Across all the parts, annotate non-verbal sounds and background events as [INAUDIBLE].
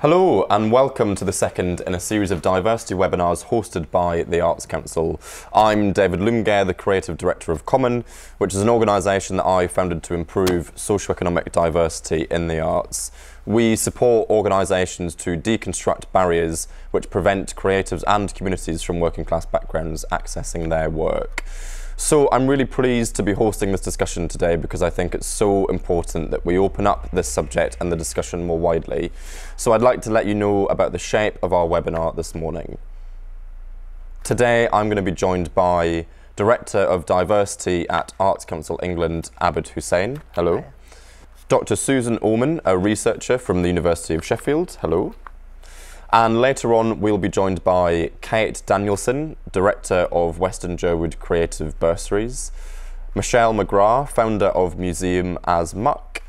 Hello and welcome to the second in a series of diversity webinars hosted by the Arts Council. I'm David Loumgair, the Creative Director of Common, which is an organisation that I founded to improve socioeconomic diversity in the arts. We support organisations to deconstruct barriers which prevent creatives and communities from working class backgrounds accessing their work. So I'm really pleased to be hosting this discussion today because I think it's so important that we open up this subject and the discussion more widely. So I'd like to let you know about the shape of our webinar this morning. Today I'm going to be joined by Director of Diversity at Arts Council England, Abid Hussain. Hello. Hi. Dr. Susan Oman, a researcher from the University of Sheffield. Hello. And later on, we'll be joined by Kate Danielson, Director of Weston Jerwood Creative Bursaries, Michelle McGrath, founder of Museum as Muck,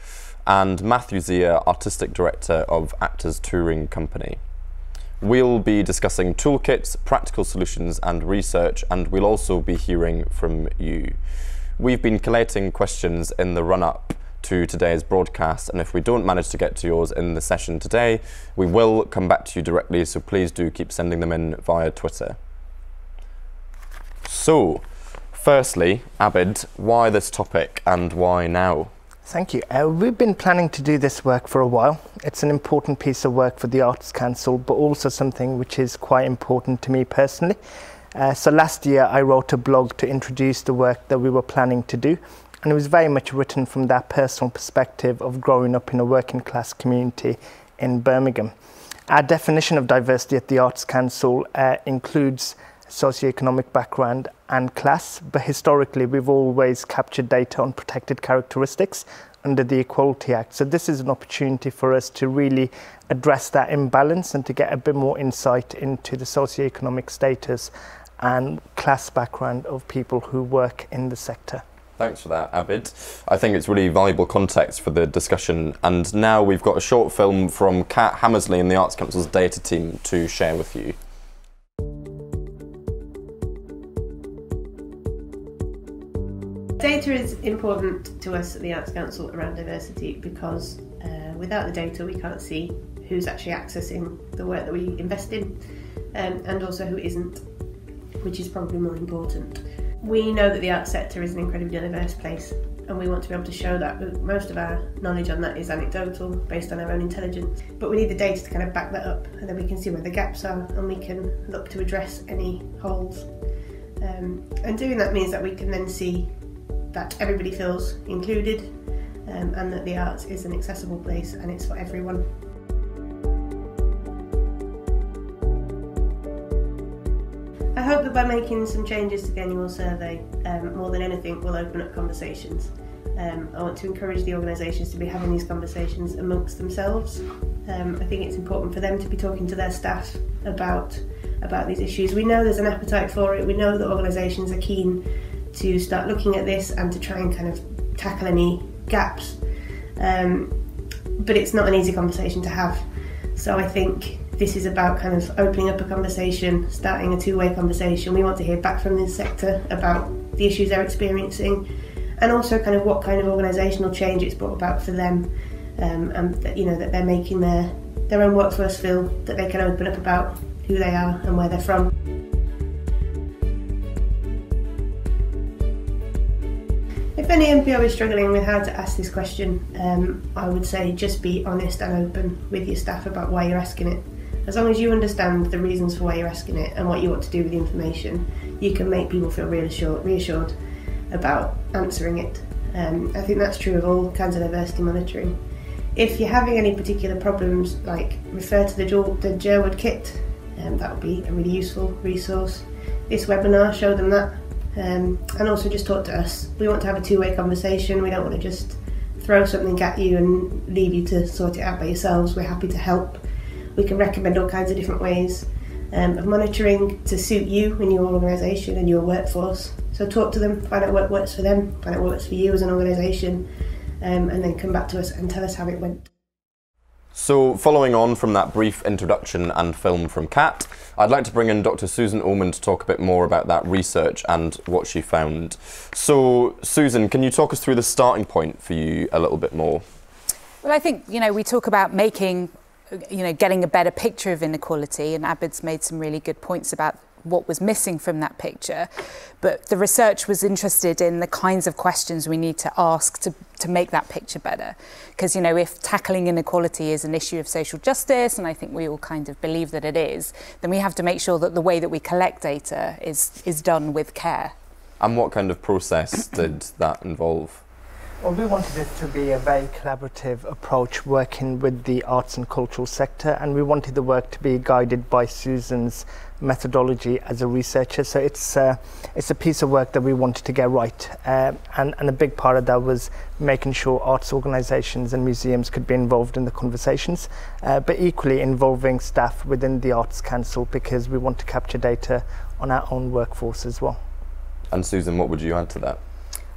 and Matthew Xia, Artistic Director of Actors Touring Company. We'll be discussing toolkits, practical solutions, and research, and we'll also be hearing from you. We've been collating questions in the run up to today's broadcast. And if we don't manage to get to yours in the session today, we will come back to you directly. So please do keep sending them in via Twitter. So, firstly, Abid, why this topic and why now? Thank you. Uh, we've been planning to do this work for a while. It's an important piece of work for the Arts Council, but also something which is quite important to me personally. Uh, so last year I wrote a blog to introduce the work that we were planning to do and it was very much written from that personal perspective of growing up in a working class community in Birmingham. Our definition of diversity at the Arts Council uh, includes socioeconomic background and class, but historically we've always captured data on protected characteristics under the Equality Act. So this is an opportunity for us to really address that imbalance and to get a bit more insight into the socioeconomic status and class background of people who work in the sector. Thanks for that, Abid. I think it's really valuable context for the discussion. And now we've got a short film from Kat Hammersley and the Arts Council's data team to share with you. Data is important to us at the Arts Council around diversity because uh, without the data we can't see who's actually accessing the work that we invest in um, and also who isn't, which is probably more important. We know that the arts sector is an incredibly diverse place and we want to be able to show that. Most of our knowledge on that is anecdotal based on our own intelligence. But we need the data to kind of back that up and then we can see where the gaps are and we can look to address any holes. Um, and doing that means that we can then see that everybody feels included um, and that the arts is an accessible place and it's for everyone by making some changes to the annual survey, um, more than anything, will open up conversations. Um, I want to encourage the organisations to be having these conversations amongst themselves. Um, I think it's important for them to be talking to their staff about about these issues. We know there's an appetite for it. We know that organisations are keen to start looking at this and to try and kind of tackle any gaps. Um, but it's not an easy conversation to have. So I think this is about kind of opening up a conversation, starting a two way conversation. We want to hear back from the sector about the issues they're experiencing and also kind of what kind of organisational change it's brought about for them um, and that, you know that they're making their, their own workforce feel that they can open up about who they are and where they're from. If any NPO is struggling with how to ask this question, um, I would say just be honest and open with your staff about why you're asking it. As long as you understand the reasons for why you're asking it and what you want to do with the information, you can make people feel reassured, reassured about answering it. Um, I think that's true of all kinds of diversity monitoring. If you're having any particular problems, like refer to the, the Jerwood kit, um, that would be a really useful resource. This webinar, show them that. Um, and also just talk to us. We want to have a two-way conversation. We don't want to just throw something at you and leave you to sort it out by yourselves. We're happy to help we can recommend all kinds of different ways um, of monitoring to suit you and your organisation and your workforce. So talk to them, find out what works for them, find out what works for you as an organisation, um, and then come back to us and tell us how it went. So, following on from that brief introduction and film from Kat, I'd like to bring in Dr. Susan Oman to talk a bit more about that research and what she found. So, Susan, can you talk us through the starting point for you a little bit more? Well, I think, you know, we talk about making you know, getting a better picture of inequality, and Abid's made some really good points about what was missing from that picture. But the research was interested in the kinds of questions we need to ask to, to make that picture better. Because, you know, if tackling inequality is an issue of social justice, and I think we all kind of believe that it is, then we have to make sure that the way that we collect data is, is done with care. And what kind of process did that involve? Well, we wanted it to be a very collaborative approach working with the arts and cultural sector, and we wanted the work to be guided by Susan's methodology as a researcher. So it's uh, it's a piece of work that we wanted to get right, uh, and and a big part of that was making sure arts organisations and museums could be involved in the conversations, uh, but equally involving staff within the Arts Council because we want to capture data on our own workforce as well. And Susan, what would you add to that?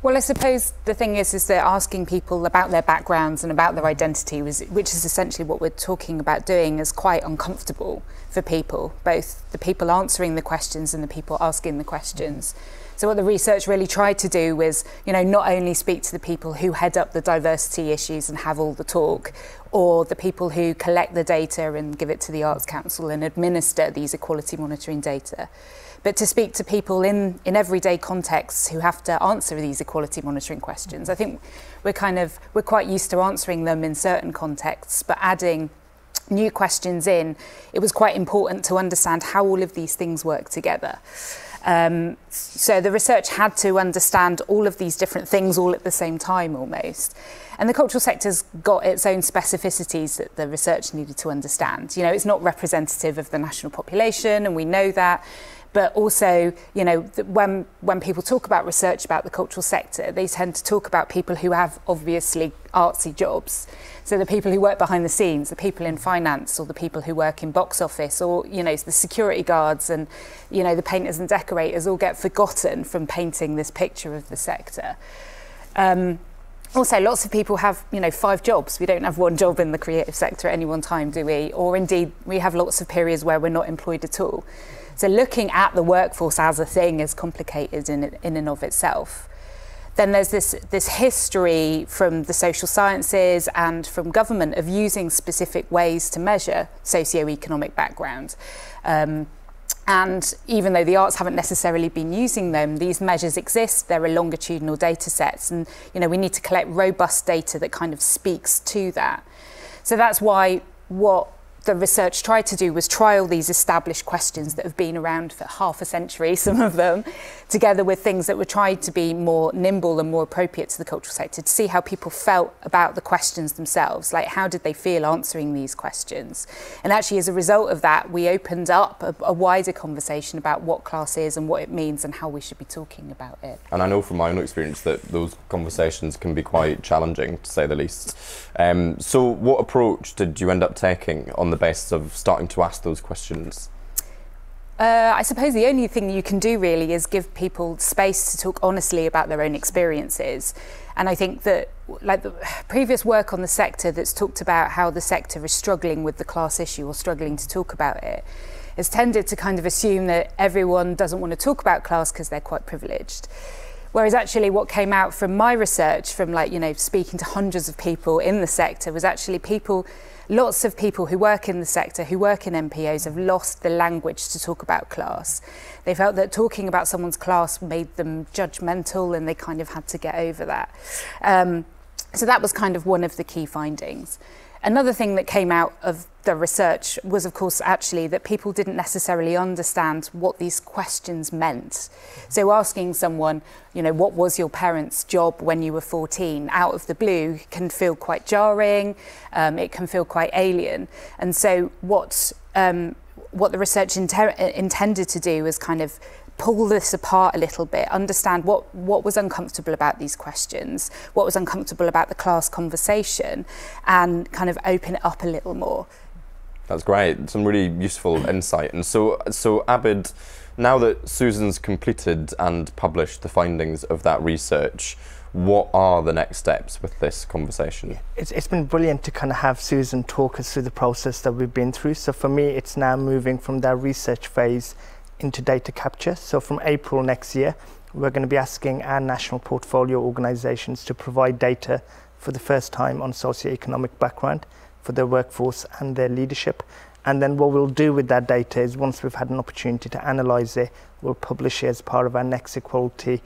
Well, I suppose the thing is, is they're asking people about their backgrounds and about their identity, which is essentially what we're talking about doing, is quite uncomfortable for people, both the people answering the questions and the people asking the questions. So what the research really tried to do was, you know, not only speak to the people who head up the diversity issues and have all the talk, or the people who collect the data and give it to the Arts Council and administer these equality monitoring data, but to speak to people in, in everyday contexts who have to answer these equality monitoring questions. I think we're kind of, we're quite used to answering them in certain contexts, but adding new questions in, it was quite important to understand how all of these things work together. Um, so the research had to understand all of these different things all at the same time almost. And the cultural sector's got its own specificities that the research needed to understand. You know, it's not representative of the national population, and we know that but also, you know, when when people talk about research about the cultural sector, they tend to talk about people who have obviously artsy jobs. So the people who work behind the scenes, the people in finance, or the people who work in box office, or you know, the security guards and you know the painters and decorators all get forgotten from painting this picture of the sector. Um, also, lots of people have, you know, five jobs. We don't have one job in the creative sector at any one time, do we? Or indeed, we have lots of periods where we're not employed at all. So looking at the workforce as a thing is complicated in, in and of itself. Then there's this, this history from the social sciences and from government of using specific ways to measure socio-economic background. Um, and even though the arts haven't necessarily been using them, these measures exist. There are longitudinal data sets, and you know we need to collect robust data that kind of speaks to that. So that's why what the research tried to do was trial these established questions that have been around for half a century, [LAUGHS] some of them, together with things that were tried to be more nimble and more appropriate to the cultural sector to see how people felt about the questions themselves, like how did they feel answering these questions. And actually, as a result of that, we opened up a, a wider conversation about what class is and what it means and how we should be talking about it. And I know from my own experience that those conversations can be quite challenging, to say the least. Um, so, what approach did you end up taking on the basis of starting to ask those questions? Uh, I suppose the only thing you can do really is give people space to talk honestly about their own experiences. And I think that, like the previous work on the sector that's talked about how the sector is struggling with the class issue or struggling to talk about it, has tended to kind of assume that everyone doesn't want to talk about class because they're quite privileged. Whereas actually what came out from my research, from like, you know, speaking to hundreds of people in the sector, was actually people lots of people who work in the sector, who work in NPOs, have lost the language to talk about class. They felt that talking about someone's class made them judgmental and they kind of had to get over that. Um, so that was kind of one of the key findings. Another thing that came out of the research was, of course, actually that people didn't necessarily understand what these questions meant. So asking someone, you know, what was your parents' job when you were 14, out of the blue, can feel quite jarring. Um, it can feel quite alien. And so what um, what the research intended to do was kind of pull this apart a little bit, understand what, what was uncomfortable about these questions, what was uncomfortable about the class conversation, and kind of open it up a little more. That's great. Some really useful insight. And so, so Abid, now that Susan's completed and published the findings of that research, what are the next steps with this conversation? It's, it's been brilliant to kind of have Susan talk us through the process that we've been through. So for me, it's now moving from that research phase into data capture. So from April next year, we're going to be asking our national portfolio organisations to provide data for the first time on socioeconomic background. for their workforce and their leadership. And then what we'll do with that data is once we've had an opportunity to analyse it, we'll publish it as part of our next equality,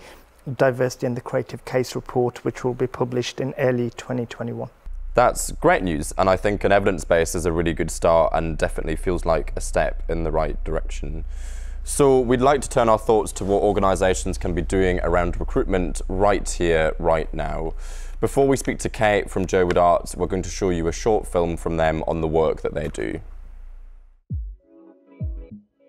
diversity and the creative case report, which will be published in early 2021. That's great news, and I think an evidence base is a really good start and definitely feels like a step in the right direction. So we'd like to turn our thoughts to what organisations can be doing around recruitment right here, right now. Before we speak to Kate from Jerwood Arts, we're going to show you a short film from them on the work that they do.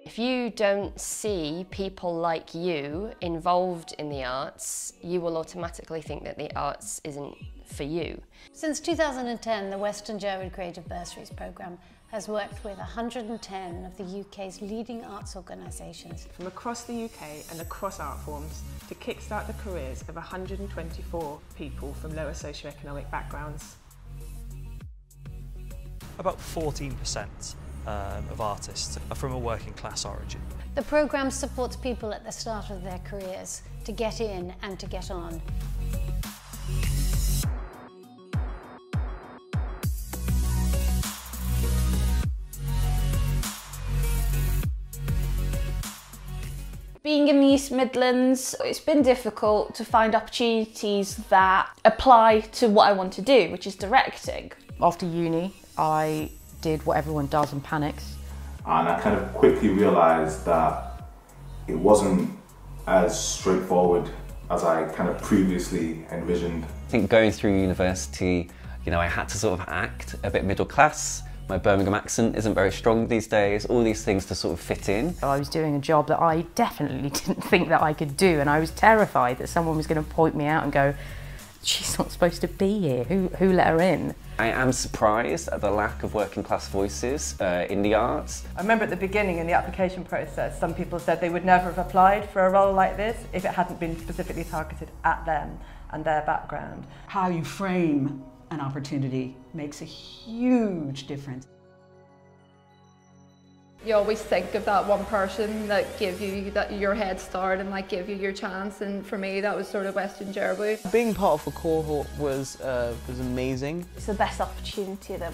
If you don't see people like you involved in the arts, you will automatically think that the arts isn't for you. Since 2010, the Weston Jerwood Creative Bursaries programme has worked with 110 of the UK's leading arts organisations. From across the UK and across art forms to kickstart the careers of 124 people from lower socioeconomic backgrounds. About 14% um, of artists are from a working class origin. The programme supports people at the start of their careers to get in and to get on. Being in the East Midlands, it's been difficult to find opportunities that apply to what I want to do, which is directing. After uni, I did what everyone does and panics. And I kind of quickly realised that it wasn't as straightforward as I kind of previously envisioned. I think going through university, you know, I had to sort of act a bit middle class my Birmingham accent isn't very strong these days, all these things to sort of fit in. I was doing a job that I definitely [LAUGHS] didn't think that I could do and I was terrified that someone was going to point me out and go, she's not supposed to be here, who, who let her in? I am surprised at the lack of working class voices uh, in the arts. I remember at the beginning in the application process, some people said they would never have applied for a role like this if it hadn't been specifically targeted at them and their background. How you frame an opportunity makes a huge difference. You always think of that one person that give you that your head start and like give you your chance and for me that was sort of Weston Jerwood. Being part of the cohort was uh, was amazing. It's the best opportunity that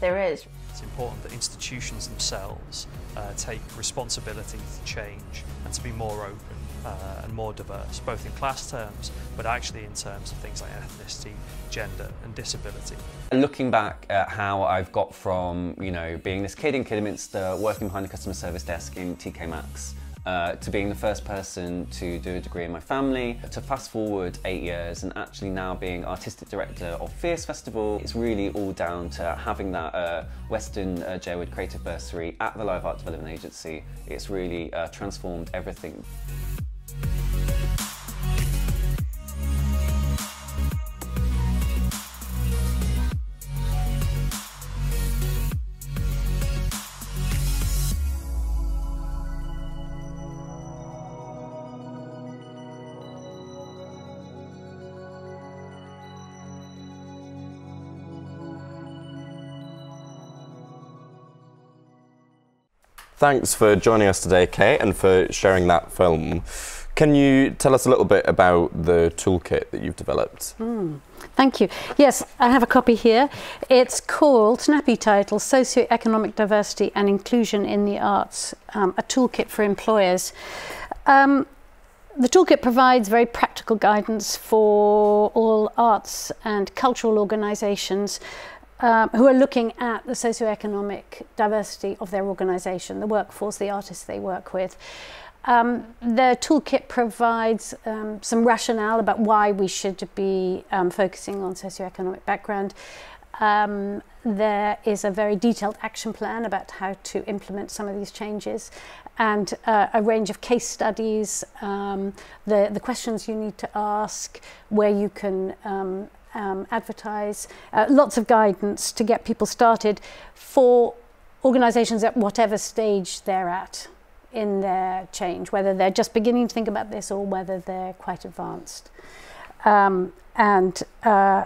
there is. It's important that institutions themselves uh, take responsibility to change and to be more open uh, and more diverse, both in class terms, but actually in terms of things like ethnicity, gender and disability. Looking back at how I've got from, you know, being this kid in Kidderminster, working behind the customer service desk in TK Maxx, uh, to being the first person to do a degree in my family, to fast forward eight years and actually now being artistic director of Fierce Festival. It's really all down to having that uh, Weston uh, Jerwood Creative Bursary at the Live Art Development Agency. It's really uh, transformed everything. Thanks for joining us today, Kate, and for sharing that film. Can you tell us a little bit about the toolkit that you've developed? Mm, thank you. Yes, I have a copy here. It's called, snappy title, Socioeconomic Diversity and Inclusion in the Arts, um, a toolkit for employers. Um, the toolkit provides very practical guidance for all arts and cultural organisations um, who are looking at the socioeconomic diversity of their organisation, the workforce, the artists they work with. Um, the toolkit provides um, some rationale about why we should be um, focusing on socioeconomic background. Um, there is a very detailed action plan about how to implement some of these changes and uh, a range of case studies, um, the, the questions you need to ask, where you can um, advertise, uh, lots of guidance to get people started for organisations at whatever stage they're at in their change, whether they're just beginning to think about this or whether they're quite advanced. Um, and uh,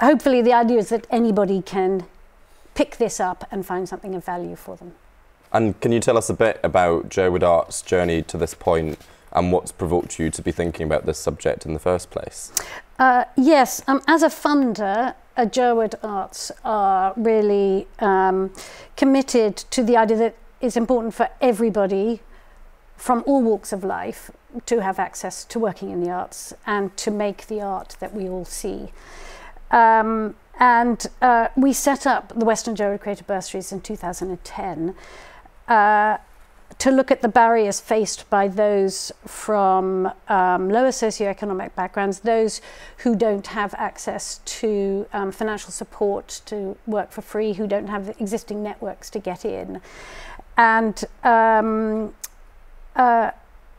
hopefully the idea is that anybody can pick this up and find something of value for them. And can you tell us a bit about Jerwood Art's journey to this point and what's provoked you to be thinking about this subject in the first place? Uh, yes, um, as a funder, at Jerwood Arts are really um, committed to the idea that it's important for everybody from all walks of life to have access to working in the arts and to make the art that we all see. Um, and uh, we set up the Weston Jerwood Creative Bursaries in 2010 uh, to look at the barriers faced by those from um, lower socioeconomic backgrounds, those who don't have access to um, financial support to work for free, who don't have existing networks to get in. And um, uh,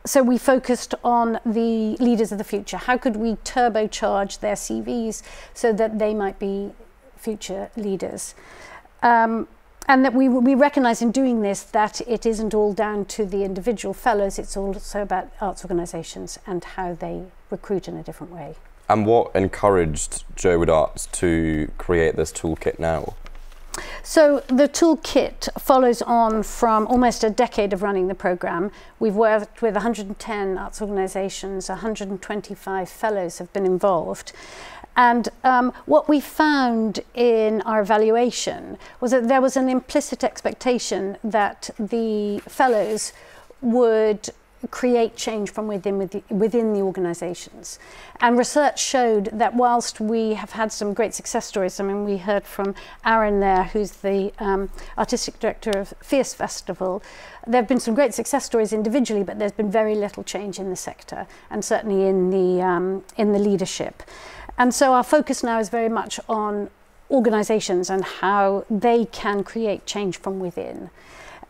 so we focused on the leaders of the future. How could we turbocharge their CVs so that they might be future leaders? Um, and that we, we recognise in doing this that it isn't all down to the individual fellows, it's also about arts organisations and how they recruit in a different way. And what encouraged Jerwood Arts to create this toolkit now? So the toolkit follows on from almost a decade of running the programme. We've worked with 110 arts organisations, 125 fellows have been involved. And um, what we found in our evaluation was that there was an implicit expectation that the fellows would create change from within within the organisations. And research showed that whilst we have had some great success stories, I mean, we heard from Aaron there, who's the um, artistic director of Fierce Festival. There have been some great success stories individually, but there's been very little change in the sector, and certainly in the um, in the leadership. And so our focus now is very much on organisations and how they can create change from within.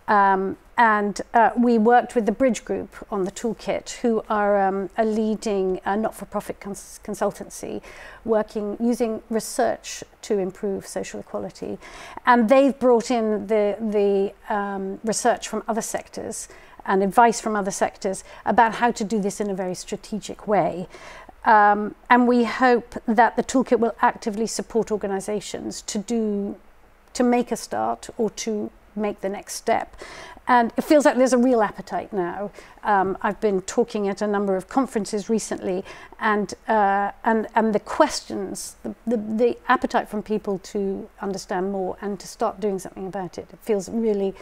Um, and uh, we worked with the Bridge Group on the toolkit, who are um, a leading uh, not-for-profit cons consultancy working using research to improve social equality. And they've brought in the, the um, research from other sectors and advice from other sectors about how to do this in a very strategic way. Um, and we hope that the toolkit will actively support organisations to do, to make a start or to make the next step. And it feels like there's a real appetite now. Um, I've been talking at a number of conferences recently, and uh, and and the questions, the, the, the appetite from people to understand more and to start doing something about it. It feels really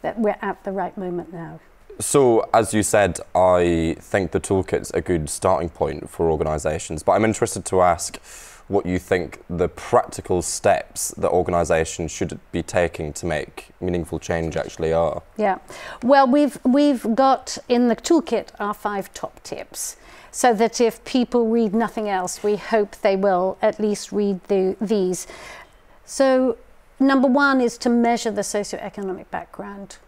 that we're at the right moment now. So, as you said, I think the toolkit's a good starting point for organisations, but I'm interested to ask what you think the practical steps that organisations should be taking to make meaningful change actually are. Yeah, well, we've we've got in the toolkit our five top tips, so that if people read nothing else, we hope they will at least read the, these. So, number one is to measure the socioeconomic background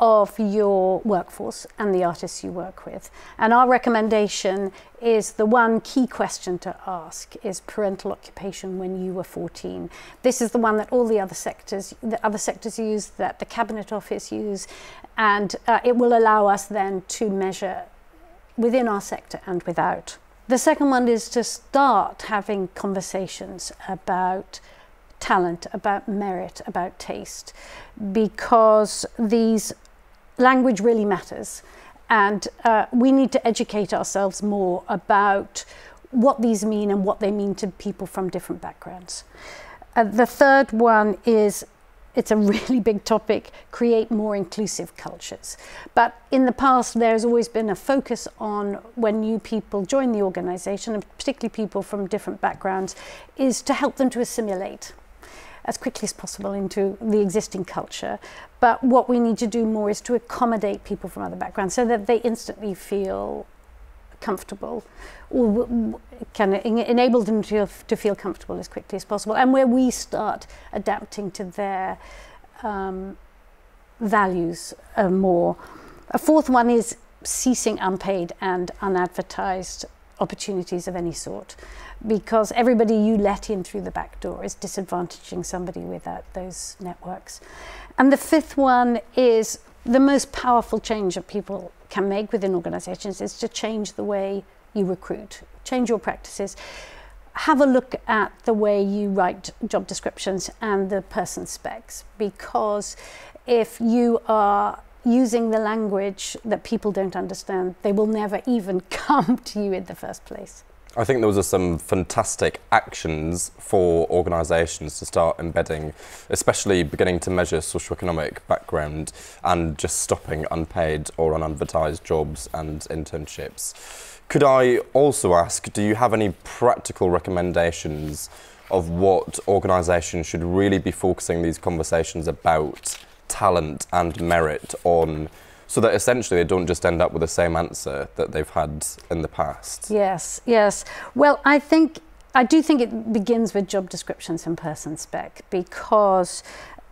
of your workforce and the artists you work with. And our recommendation is the one key question to ask is parental occupation when you were 14. This is the one that all the other sectors, the other sectors use, that the Cabinet Office use, and uh, it will allow us then to measure within our sector and without. The second one is to start having conversations about talent, about merit, about taste, because these language really matters. And uh, we need to educate ourselves more about what these mean and what they mean to people from different backgrounds. Uh, the third one is it's a really big topic create more inclusive cultures. But in the past, there's always been a focus on when new people join the organization, and particularly people from different backgrounds, is to help them to assimilate as quickly as possible into the existing culture. But what we need to do more is to accommodate people from other backgrounds so that they instantly feel comfortable or can enable them to, to feel comfortable as quickly as possible and where we start adapting to their um, values uh, more. A fourth one is ceasing unpaid and unadvertised opportunities of any sort because everybody you let in through the back door is disadvantaging somebody without those networks. And the fifth one is the most powerful change that people can make within organizations is to change the way you recruit, change your practices. Have a look at the way you write job descriptions and the person specs because if you are using the language that people don't understand, they will never even [LAUGHS] come to you in the first place. I think those are some fantastic actions for organisations to start embedding, especially beginning to measure socioeconomic background and just stopping unpaid or unadvertised jobs and internships. Could I also ask, do you have any practical recommendations of what organisations should really be focusing these conversations about talent and merit on so that essentially they don't just end up with the same answer that they've had in the past. Yes, yes. Well, I think I do think it begins with job descriptions and person spec because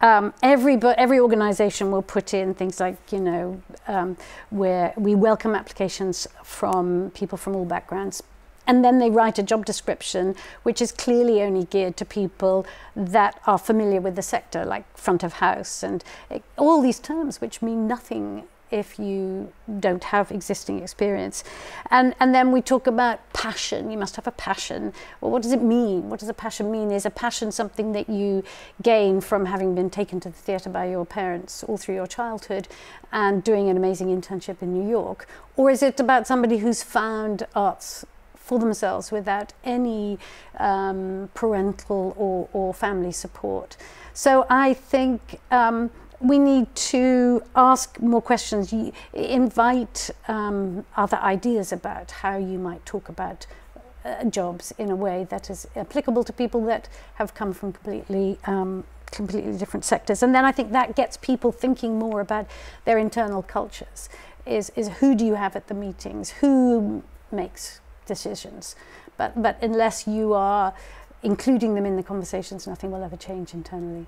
um, every every organisation will put in things like you know um, where we welcome applications from people from all backgrounds. And then they write a job description which is clearly only geared to people that are familiar with the sector, like front of house and it, all these terms which mean nothing if you don't have existing experience. And, and then we talk about passion. You must have a passion. Well, what does it mean? What does a passion mean? Is a passion something that you gain from having been taken to the theatre by your parents all through your childhood and doing an amazing internship in New York? Or is it about somebody who's found arts for themselves without any um, parental or, or family support? So I think um, we need to ask more questions, invite um, other ideas about how you might talk about uh, jobs in a way that is applicable to people that have come from completely um, completely different sectors. And then I think that gets people thinking more about their internal cultures. Is, is who do you have at the meetings? Who makes decisions? But, but unless you are including them in the conversations, nothing will ever change internally.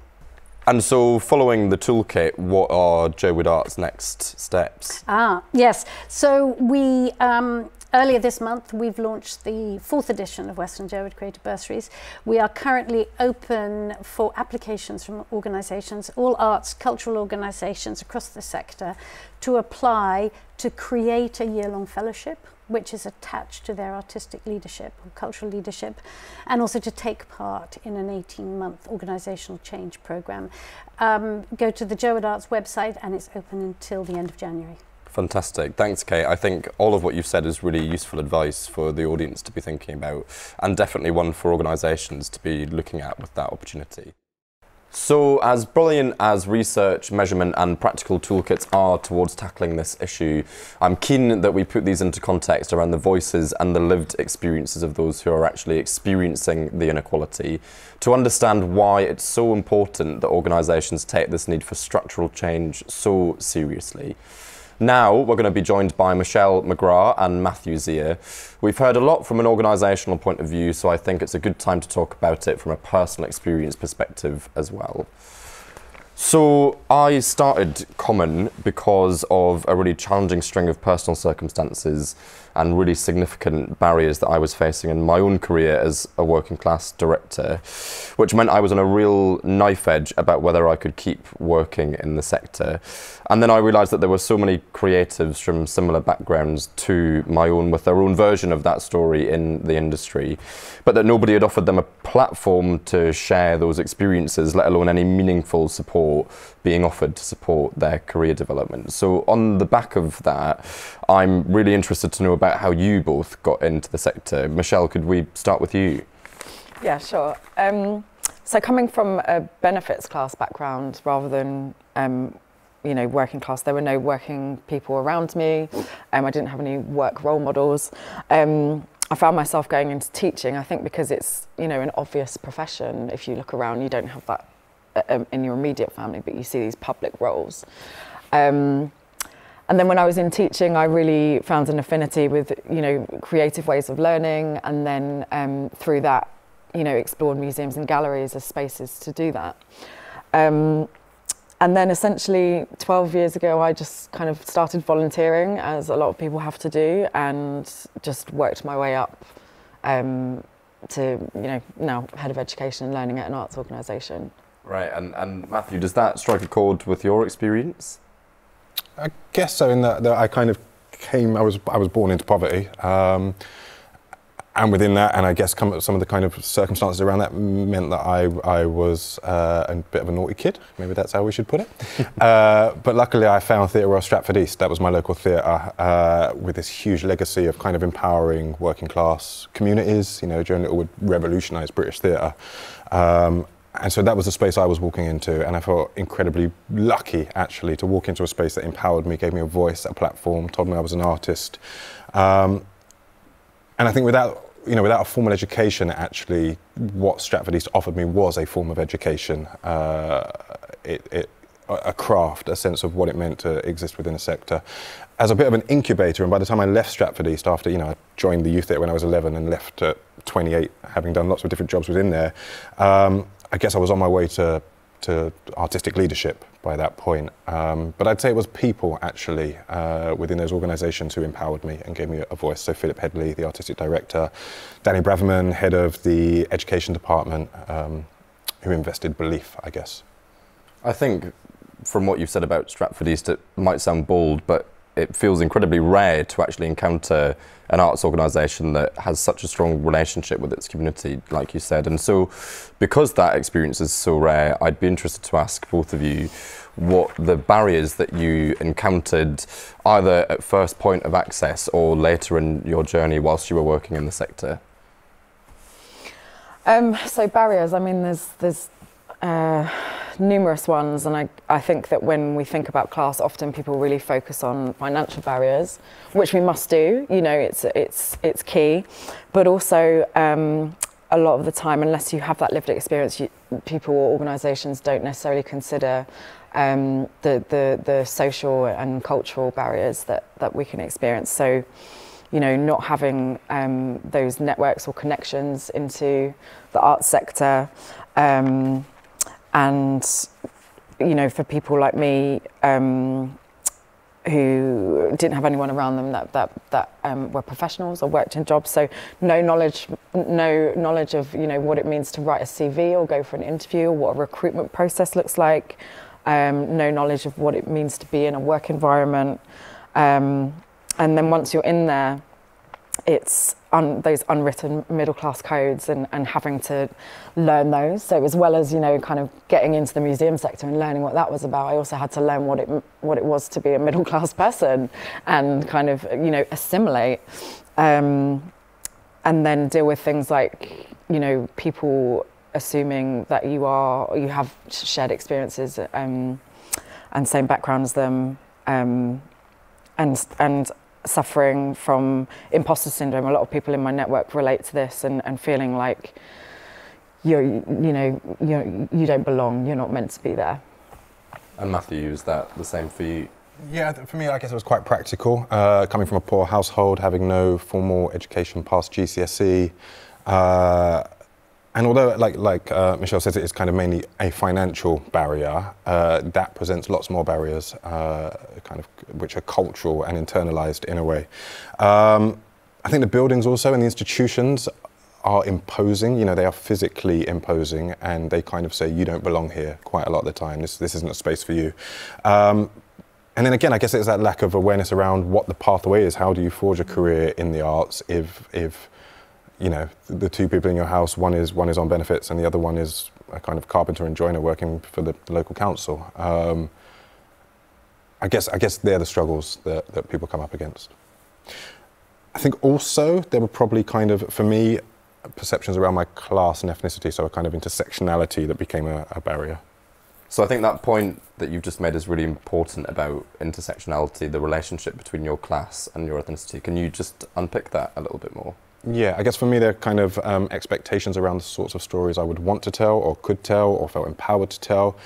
And so, following the toolkit, what are Jerwood Art's next steps? Ah, yes. So, we um, earlier this month we've launched the fourth edition of Weston Jerwood Creative Bursaries. We are currently open for applications from organisations, all arts, cultural organisations across the sector, to apply to create a year-long fellowship which is attached to their artistic leadership or cultural leadership, and also to take part in an 18 month organisational change programme. Um, go to the Jerwood Arts website and it's open until the end of January. Fantastic. Thanks, Kate. I think all of what you've said is really useful advice for the audience to be thinking about, and definitely one for organisations to be looking at with that opportunity. So, as brilliant as research, measurement, and practical toolkits are towards tackling this issue, I'm keen that we put these into context around the voices and the lived experiences of those who are actually experiencing the inequality to understand why it's so important that organisations take this need for structural change so seriously. Now we're going to be joined by Michelle McGrath and Matthew Xia. We've heard a lot from an organisational point of view, so I think it's a good time to talk about it from a personal experience perspective as well. So I started Common because of a really challenging string of personal circumstances and really significant barriers that I was facing in my own career as a working class director, which meant I was on a real knife edge about whether I could keep working in the sector. And then I realised that there were so many creatives from similar backgrounds to my own with their own version of that story in the industry, but that nobody had offered them a platform to share those experiences, let alone any meaningful support being offered to support their career development. So, on the back of that, I'm really interested to know about how you both got into the sector. Michelle, could we start with you? Yeah, sure. Um, so, coming from a benefits class background rather than um, you know, working class. There were no working people around me. Um, I didn't have any work role models. Um, I found myself going into teaching. I think because it's you know an obvious profession. If you look around, you don't have that um, in your immediate family, but you see these public roles. Um, and then when I was in teaching, I really found an affinity with, you know, creative ways of learning. And then um, through that, you know, explored museums and galleries as spaces to do that. Um, and then essentially 12 years ago, I just kind of started volunteering, as a lot of people have to do, and just worked my way up um, to, you know, now head of education and learning at an arts organisation. Right, and, and Matthew, does that strike a chord with your experience? I guess so. In that, that I kind of came, I was I was born into poverty, um, and within that, and I guess some of the kind of circumstances around that meant that I, I was uh, a bit of a naughty kid. Maybe that's how we should put it. [LAUGHS] uh, but luckily, I found Theatre Royal Stratford East. That was my local theatre uh, with this huge legacy of kind of empowering working class communities. You know, Joan Littlewood revolutionised British theatre. Um, and so that was the space I was walking into, and I felt incredibly lucky actually to walk into a space that empowered me, gave me a voice, a platform, told me I was an artist. Um, and I think without you know, without a formal education, actually, what Stratford East offered me was a form of education. Uh, it, it, a craft, a sense of what it meant to exist within a sector. As a bit of an incubator, and by the time I left Stratford East after, you know, I joined the youth theatre when I was 11 and left at 28, having done lots of different jobs within there, um, I guess I was on my way to to artistic leadership by that point. Um, but I'd say it was people actually uh, within those organisations who empowered me and gave me a voice. So Philip Hedley, the artistic director, Danny Braverman, head of the education department, um, who invested belief, I guess. I think from what you've said about Stratford East, it might sound bold, but it feels incredibly rare to actually encounter an arts organisation that has such a strong relationship with its community, like you said. And so, because that experience is so rare, I'd be interested to ask both of you what the barriers that you encountered either at first point of access or later in your journey whilst you were working in the sector. Um, so barriers. I mean, there's there's uh, numerous ones, and I, I think that when we think about class, often people really focus on financial barriers, which we must do. You know, it's it's it's key, but also. Um, a lot of the time, unless you have that lived experience, you, people or organisations don't necessarily consider um, the, the the social and cultural barriers that that we can experience. So, you know, not having um, those networks or connections into the arts sector. Um, and you know, for people like me um, who didn't have anyone around them that that that um, were professionals or worked in jobs, so no knowledge, no knowledge of you know what it means to write a CV or go for an interview, or what a recruitment process looks like, um, no knowledge of what it means to be in a work environment, um, and then once you're in there, it's un, those unwritten middle class codes and, and having to learn those. So as well as you know, kind of getting into the museum sector and learning what that was about, I also had to learn what it what it was to be a middle class person and kind of you know assimilate, um, and then deal with things like you know people assuming that you are you have shared experiences um, and same background as them. Um, and and suffering from imposter syndrome. A lot of people in my network relate to this and, and feeling like you're, you know, you're, you don't belong, you're not meant to be there. And Matthew, is that the same for you? Yeah, for me, I guess it was quite practical. Uh, coming from a poor household, having no formal education past GCSE, uh, and although, like like uh, Michelle says, it is kind of mainly a financial barrier, uh, that presents lots more barriers, uh, kind of which are cultural and internalized in a way. Um, I think the buildings also and the institutions are imposing. You know, they are physically imposing, and they kind of say you don't belong here quite a lot of the time. This this isn't a space for you. Um, and then again, I guess it's that lack of awareness around what the pathway is. How do you forge a career in the arts if if you know, the two people in your house, one is one is on benefits and the other one is a kind of carpenter and joiner working for the, local council. Um, I guess I guess they're the struggles that, that people come up against. I think also there were probably kind of for me perceptions around my class and ethnicity, so a kind of intersectionality that became a, a barrier. So I think that point that you've just made is really important about intersectionality, the relationship between your class and your ethnicity. Can you just unpick that a little bit more? Yeah, I guess for me, there are kind of um, expectations around the sorts of stories I would want to tell, or could tell, or felt empowered to tell.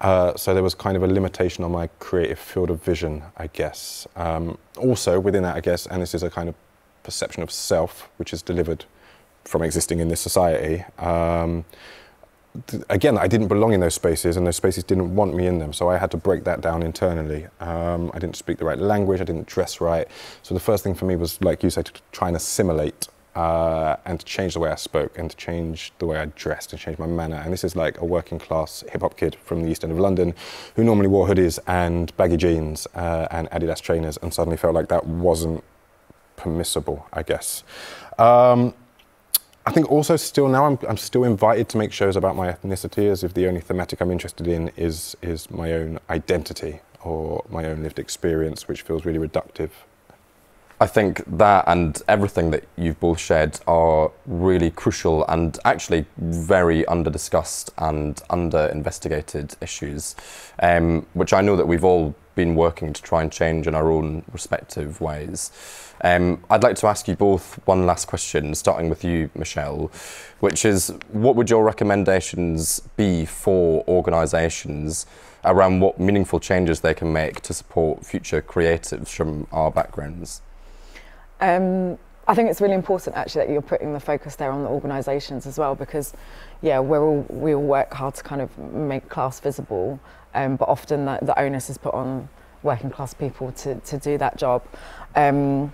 Uh, so there was kind of a limitation on my creative field of vision, I guess. Um, also, within that, I guess, and this is a kind of perception of self, which is delivered from existing in this society. Um, th- again, I didn't belong in those spaces, and those spaces didn't want me in them. So I had to break that down internally. Um, I didn't speak the right language. I didn't dress right. So the first thing for me was, like you said, to try and assimilate uh, and to change the way I spoke and to change the way I dressed and change my manner. And this is like a working class hip hop kid from the East End of London who normally wore hoodies and baggy jeans uh, and Adidas trainers and suddenly felt like that wasn't permissible, I guess. Um, I think also still now I'm, I'm still invited to make shows about my ethnicity as if the only thematic I'm interested in is is my own identity or my own lived experience, which feels really reductive. I think that and everything that you've both shared are really crucial and actually very under discussed and under investigated issues, um, which I know that we've all been working to try and change in our own respective ways. Um, I'd like to ask you both one last question, starting with you, Michelle, which is what would your recommendations be for organisations around what meaningful changes they can make to support future creatives from our backgrounds? Um, I think it's really important actually that you're putting the focus there on the organisations as well because, yeah, we're all, we all work hard to kind of make class visible, um, but often the, the onus is put on working class people to, to do that job. Um,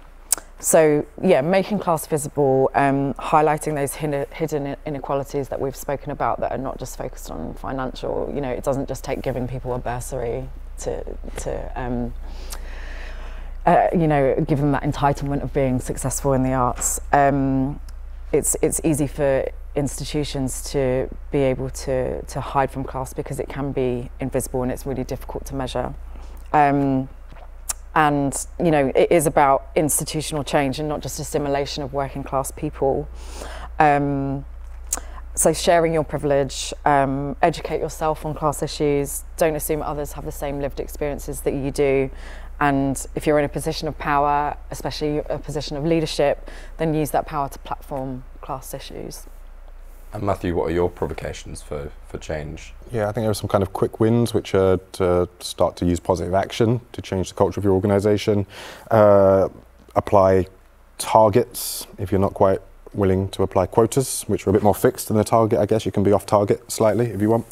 so yeah, making class visible, um, highlighting those hidden inequalities that we've spoken about that are not just focused on financial. You know, it doesn't just take giving people a bursary to to um, uh, you know give them that entitlement of being successful in the arts. Um, it's it's easy for institutions to be able to to hide from class because it can be invisible and it's really difficult to measure. Um, and you know it is about institutional change and not just assimilation of working class people. Um, so sharing your privilege, um, educate yourself on class issues. Don't assume others have the same lived experiences that you do. And if you're in a position of power, especially a position of leadership, then use that power to platform class issues. And Matthew, what are your provocations for, for change? Yeah, I think there are some kind of quick wins, which are to start to use positive action to change the culture of your organisation. Uh, apply targets if you're not quite willing to apply quotas, which are a bit more fixed than the target. I guess you can be off target slightly if you want.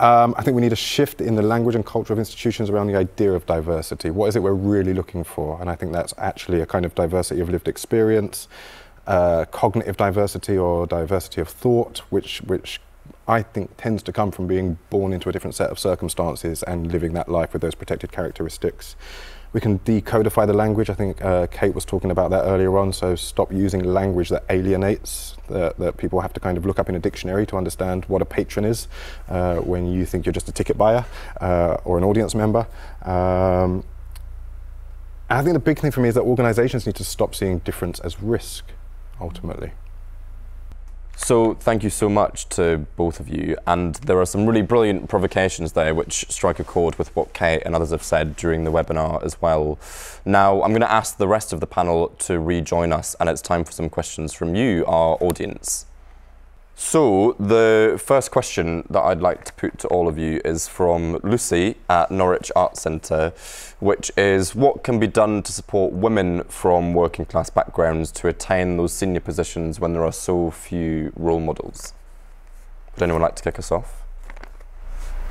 Um, I think we need a shift in the language and culture of institutions around the idea of diversity. What is it we're really looking for? And I think that's actually a kind of diversity of lived experience, uh, cognitive diversity or diversity of thought, which which I think tends to come from being born into a different set of circumstances and living that life with those protected characteristics. We can decodify the language. I think uh, Kate was talking about that earlier on. So stop using language that alienates, that, that, people have to kind of look up in a dictionary to understand what a patron is uh, when you think you're just a ticket buyer uh, or an audience member. Um, I think the big thing for me is that organisations need to stop seeing difference as risk ultimately. So thank you so much to both of you. And there are some really brilliant provocations there which strike a chord with what Kate and others have said during the webinar as well. Now I'm going to ask the rest of the panel to rejoin us and it's time for some questions from you, our audience. So the first question that I'd like to put to all of you is from Lucy at Norwich Arts Centre, which is what can be done to support women from working class backgrounds to attain those senior positions when there are so few role models? Would anyone like to kick us off?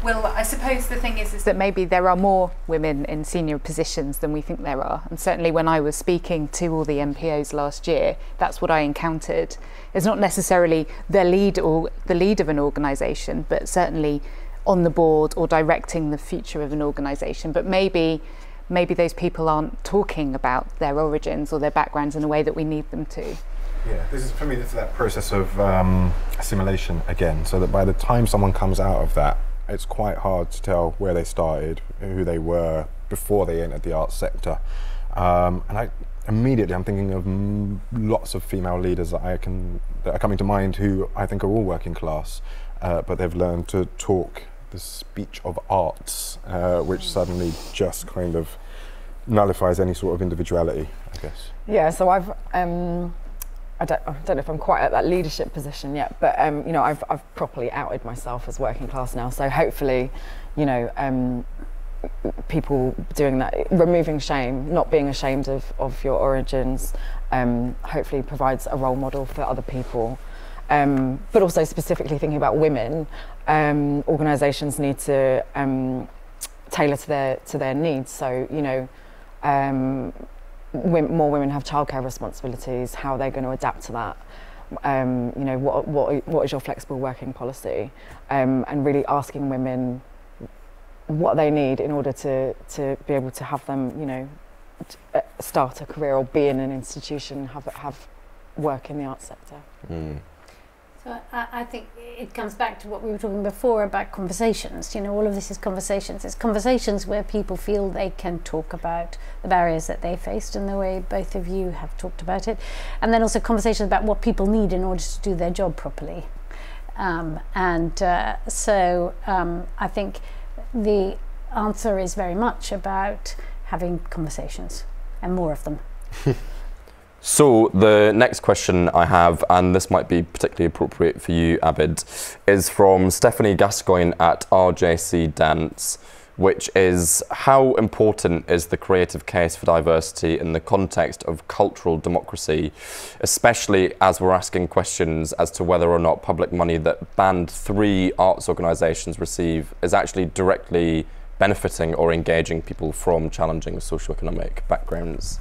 Well, I suppose the thing is, is that maybe there are more women in senior positions than we think there are. And certainly when I was speaking to all the NPOs last year, that's what I encountered. It's not necessarily the lead or the lead of an organisation, but certainly on the board or directing the future of an organisation. But maybe maybe those people aren't talking about their origins or their backgrounds in a way that we need them to. Yeah, this is for me. This is that process of um, assimilation again, so that by the time someone comes out of that it's quite hard to tell where they started, who they were before they entered the arts sector. Um, and I immediately I'm thinking of lots of female leaders that I can that are coming to mind who I think are all working class, uh, but they've learned to talk the speech of arts, uh, which suddenly just kind of nullifies any sort of individuality, I guess. Yeah, so I've um, I don't, I don't know if I'm quite at that leadership position yet, but um, you know, I've, I've properly outed myself as working class now. So hopefully, you know, um, people doing that, removing shame, not being ashamed of, of your origins, um, hopefully provides a role model for other people. Um, but also specifically thinking about women, um, organisations need to um, tailor to their to their needs. So you know more women have childcare responsibilities, how they're going to adapt to that. Um, you know, what, what, what is your flexible working policy? Um, and really asking women what they need in order to, to be able to have them, you know, uh, start a career or be in an institution, have, have work in the arts sector. Mm. I, I think it comes back to what we were talking before about conversations. You know, all of this is conversations. It's conversations where people feel they can talk about the barriers that they faced and the way both of you have talked about it. And then also conversations about what people need in order to do their job properly. Um, and uh, so um, I think the answer is very much about having conversations and more of them. [LAUGHS] So the next question I have, and this might be particularly appropriate for you, Abid, is from Stephanie Gascoigne at RJC Dance, which is how important is the creative case for diversity in the context of cultural democracy, especially as we're asking questions as to whether or not public money that band three arts organisations receive is actually directly benefiting or engaging people from challenging socioeconomic backgrounds?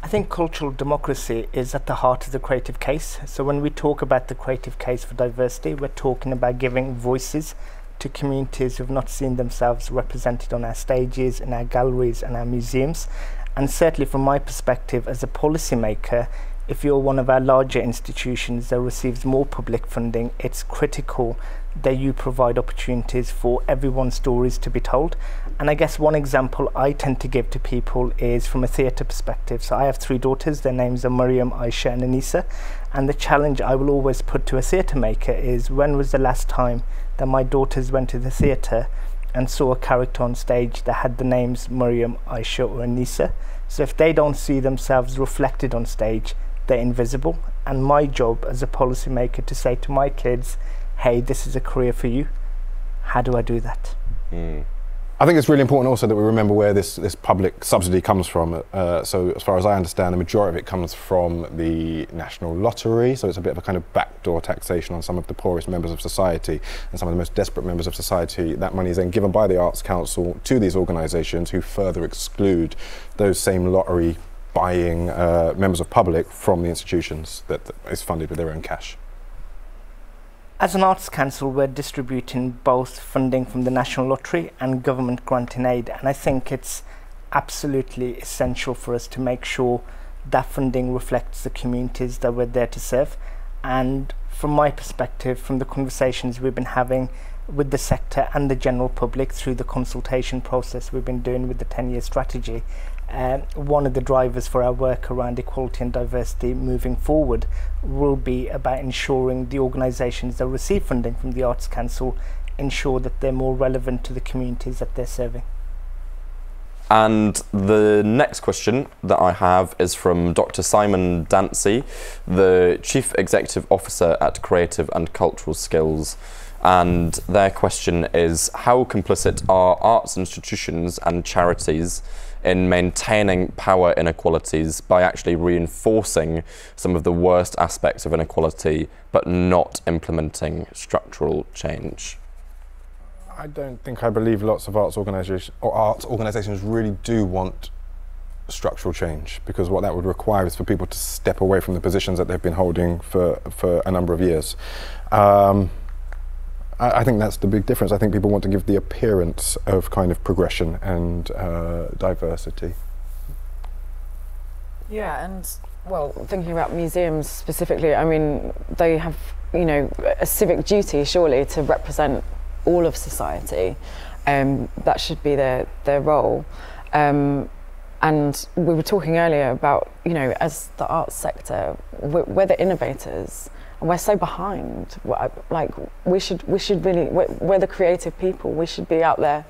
I think cultural democracy is at the heart of the creative case. So when we talk about the creative case for diversity, we're talking about giving voices to communities who've not seen themselves represented on our stages, in our galleries and our museums. And certainly from my perspective as a policymaker, if you're one of our larger institutions that receives more public funding, it's critical that you provide opportunities for everyone's stories to be told. And I guess one example I tend to give to people is from a theatre perspective. So I have three daughters, their names are Miriam, Aisha, and Anisa. And the challenge I will always put to a theatre maker is when was the last time that my daughters went to the theatre and saw a character on stage that had the names Miriam, Aisha, or Anisa? So if they don't see themselves reflected on stage, they're invisible. And my job as a policymaker to say to my kids, hey, this is a career for you. How do I do that? Mm. I think it's really important also that we remember where this, this public subsidy comes from. Uh, so, as far as I understand, the majority of it comes from the National Lottery. So, it's a bit of a kind of backdoor taxation on some of the poorest members of society and some of the most desperate members of society. That money is then given by the Arts Council to these organisations who further exclude those same lottery buying uh, members of public from the institutions that, that is funded with their own cash. As an Arts Council, we're distributing both funding from the National Lottery and government grant granting aid, and I think it's absolutely essential for us to make sure that funding reflects the communities that we're there to serve. And from my perspective, from the conversations we've been having with the sector and the general public through the consultation process we've been doing with the 10 year strategy, uh, one of the drivers for our work around equality and diversity moving forward will be about ensuring the organisations that receive funding from the Arts Council ensure that they're more relevant to the communities that they're serving. And the next question that I have is from Dr. Simon Dancey, the Chief Executive Officer at Creative and Cultural Skills. And their question is How complicit are arts institutions and charities in maintaining power inequalities by actually reinforcing some of the worst aspects of inequality but not implementing structural change? I don't think I believe lots of arts organisations or arts organisations really do want structural change because what that would require is for people to step away from the positions that they've been holding for, for a number of years. Um, I, I, think that's the big difference. I think people want to give the appearance of kind of progression and uh, diversity. Yeah, and well, thinking about museums specifically, I mean, they have, you know, a civic duty surely to represent all of society. Um, that should be their, their role. Um, and we were talking earlier about, you know, as the arts sector, we're, we're the innovators and we're so behind. Like we should, we should really, we're, we're the creative people. We should be out there,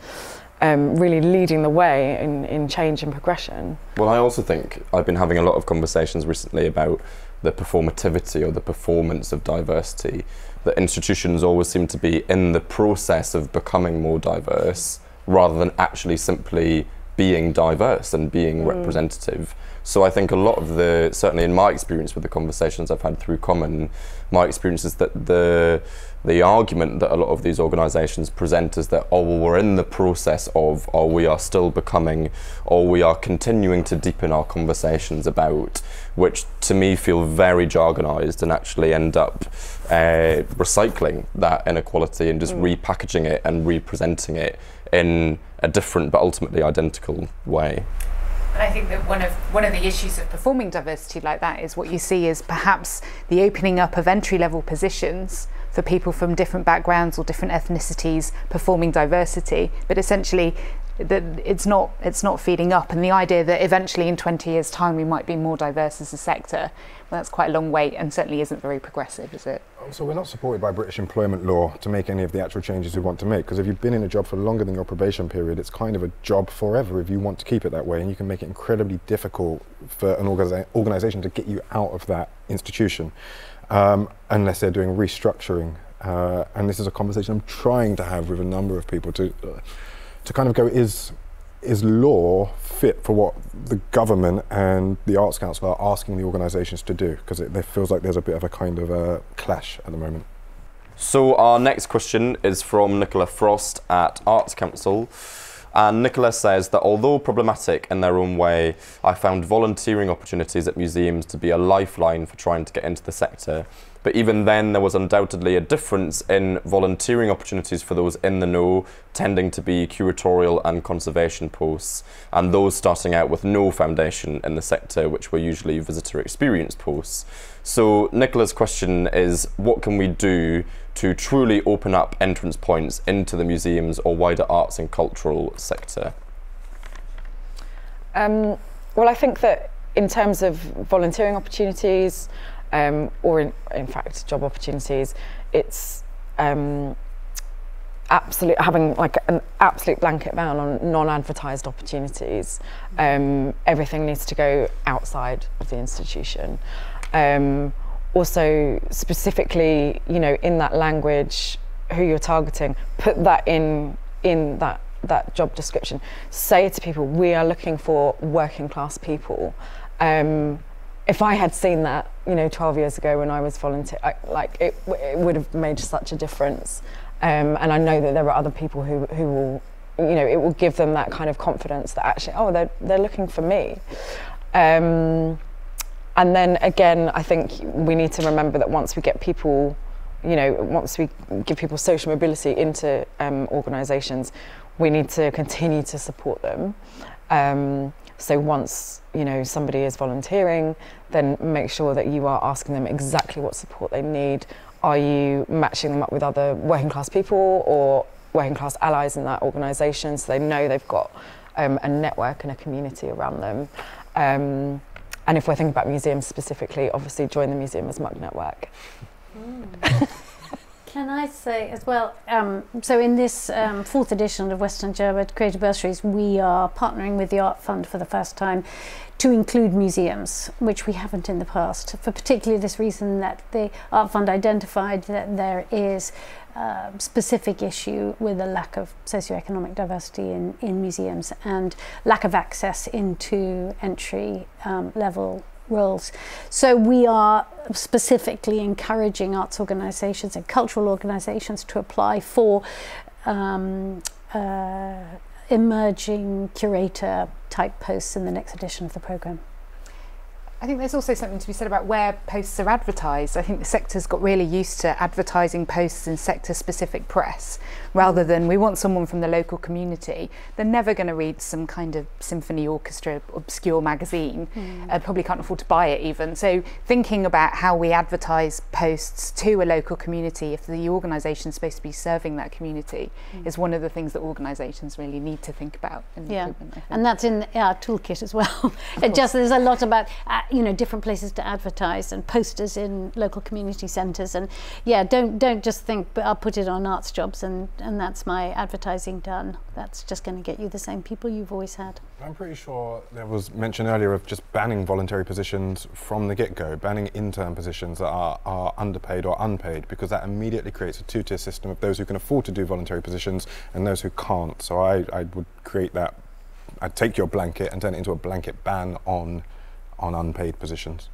um, really leading the way in, in change and progression. Well, I also think I've been having a lot of conversations recently about the performativity or the performance of diversity. That institutions always seem to be in the process of becoming more diverse, rather than actually simply being diverse and being mm. representative. So I think a lot of the, certainly in my experience with the conversations I've had through Common, my experience is that the the argument that a lot of these organisations present is that oh well we're in the process of or we are still becoming or we are continuing to deepen our conversations about which to me feel very jargonised and actually end up uh, recycling that inequality and just mm. repackaging it and representing it in a different but ultimately identical way. And I think that one of one of the issues of performing diversity like that is what you see is perhaps the opening up of entry level positions for people from different backgrounds or different ethnicities performing diversity, but essentially that it's not it's not feeding up. And the idea that eventually in 20 years time we might be more diverse as a sector well, that's quite a long wait and certainly isn't very progressive is it? So we're not supported by British employment law to make any of the actual changes we want to make. Because if you've been in a job for longer than your probation period it's kind of a job forever if you want to keep it that way and you can make it incredibly difficult for an organiza- organization to get you out of that institution um, unless they're doing restructuring. Uh, and this is a conversation I'm trying to have with a number of people to uh, to kind of go is is law fit for what the government and the Arts Council are asking the organisations to do? Because it, it, feels like there's a bit of a kind of a clash at the moment. So our next question is from Nicola Frost at Arts Council. And Nicola says that although problematic in their own way, I found volunteering opportunities at museums to be a lifeline for trying to get into the sector. But even then, there was undoubtedly a difference in volunteering opportunities for those in the know, tending to be curatorial and conservation posts, and those starting out with no foundation in the sector, which were usually visitor experience posts. So, Nicola's question is what can we do to truly open up entrance points into the museums or wider arts and cultural sector? Um, well, I think that in terms of volunteering opportunities, um, or in, in fact job opportunities, it's um, absolute having like an absolute blanket ban on non-advertised opportunities. Um, everything needs to go outside of the institution. Um, also, specifically, you know, in that language, who you're targeting, put that in in that that job description. Say to people, we are looking for working class people. Um, if I had seen that, you know, 12 years ago when I was volunteer, I, like it, it would have made such a difference. Um, and I know that there are other people who, who will, you know, it will give them that kind of confidence that actually, oh, they're, they're looking for me. Um, and then again, I think we need to remember that once we get people, you know, once we give people social mobility into um, organisations, we need to continue to support them. Um, so once you know somebody is volunteering, then make sure that you are asking them exactly what support they need. Are you matching them up with other working class people or working class allies in that organisation so they know they've got um, a network and a community around them? Um, and if we're thinking about museums specifically, obviously join the Museum as Muck Network. Mm. [LAUGHS] Can I say as well? Um, so in this um, fourth edition of Weston Jerwood Creative Bursaries, we are partnering with the Art Fund for the first time to include museums, which we haven't in the past, for particularly this reason that the Art Fund identified that there is a specific issue with a lack of socioeconomic diversity in, in museums and lack of access into entry um, level roles. So we are specifically encouraging arts organisations and cultural organisations to apply for um, uh, emerging curator type posts in the next edition of the programme. I think there's also something to be said about where posts are advertised. I think the sector's got really used to advertising posts in sector specific press rather than we want someone from the local community. They're never going to read some kind of symphony orchestra obscure magazine, mm. uh, probably can't afford to buy it even. So, thinking about how we advertise posts to a local community, if the organisation is supposed to be serving that community, mm. is one of the things that organisations really need to think about. yeah, and that's in our toolkit as well. [LAUGHS] it just there's a lot about. Uh, you know different places to advertise and posters in local community centres and yeah don't don't just think but I'll put it on arts jobs and and that's my advertising done. That's just going to get you the same people you've always had. I'm pretty sure there was mention earlier of just banning voluntary positions from the get-go banning intern positions that are, are underpaid or unpaid because that immediately creates a two-tier system of those who can afford to do voluntary positions and those who can't. So I, I would create that I'd take your blanket and turn it into a blanket ban on on unpaid positions.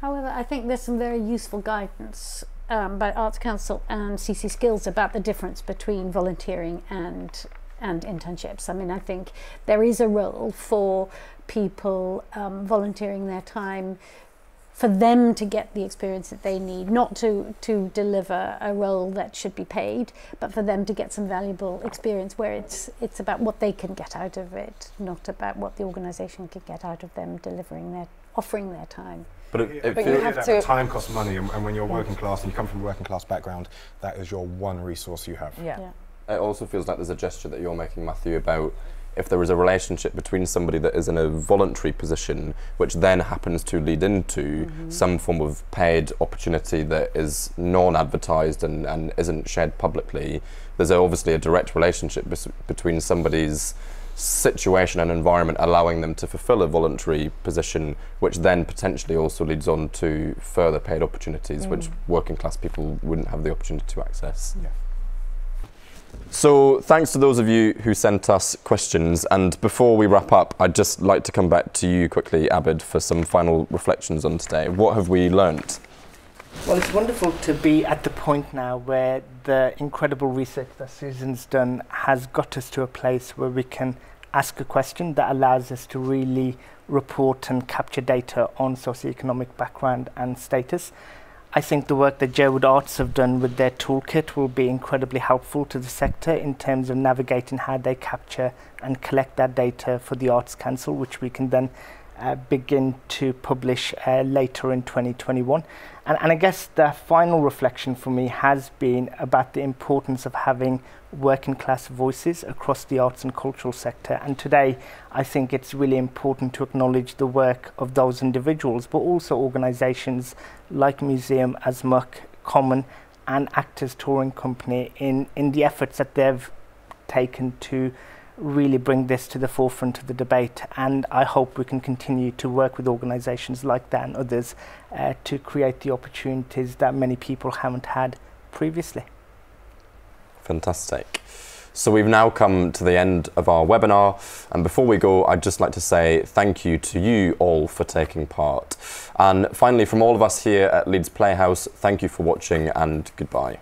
However, I think there's some very useful guidance um, by Arts Council and CC Skills about the difference between volunteering and and internships. I mean, I think there is a role for people um, volunteering their time for them to get the experience that they need, not to, to deliver a role that should be paid, but for them to get some valuable experience where it's, it's about what they can get out of it, not about what the organisation can get out of them delivering their, offering their time. But, it, it But feels- you have to. Time costs money, and, and when you're working class and you come from a working class background, that is your one resource you have. Yeah. It also feels like there's a gesture that you're making, Matthew, about if there is a relationship between somebody that is in a voluntary position, which then happens to lead into Mm-hmm. some form of paid opportunity that is non advertised and, and isn't shared publicly, there's obviously a direct relationship bes- between somebody's situation and environment allowing them to fulfill a voluntary position, which then potentially also leads on to further paid opportunities, which Mm. working class people wouldn't have the opportunity to access. Yeah. So, thanks to those of you who sent us questions. And before we wrap up, I'd just like to come back to you quickly, Abid, for some final reflections on today. What have we learnt? Well, it's wonderful to be at the point now where the incredible research that Susan's done has got us to a place where we can ask a question that allows us to really report and capture data on socioeconomic background and status. I think the work that Jerwood Arts have done with their toolkit will be incredibly helpful to the sector in terms of navigating how they capture and collect that data for the Arts Council, which we can then uh, begin to publish uh, later in 2021. And, and I guess the final reflection for me has been about the importance of having working class voices across the arts and cultural sector. And today, I think it's really important to acknowledge the work of those individuals, but also organisations like Museum as Muck, Common, and Actors Touring Company in, in the efforts that they've taken to really bring this to the forefront of the debate. And I hope we can continue to work with organisations like that and others uh, to create the opportunities that many people haven't had previously. Fantastic. So we've now come to the end of our webinar. And before we go, I'd just like to say thank you to you all for taking part. And finally, from all of us here at Leeds Playhouse, thank you for watching and goodbye.